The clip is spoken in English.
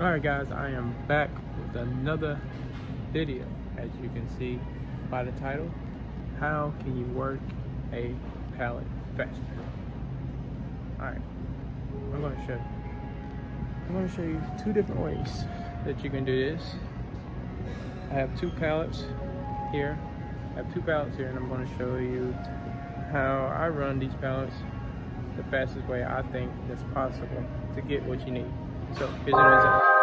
Alright guys, I am back with another video. As you can see by the title, how can you work a pallet faster? Alright, I'm going to show you. I'm going to show you two different ways that you can do this. I have two pallets here. I have two pallets here and I'm going to show you how I run these pallets the fastest way I think that's possible to get what you need. 行，别进，别进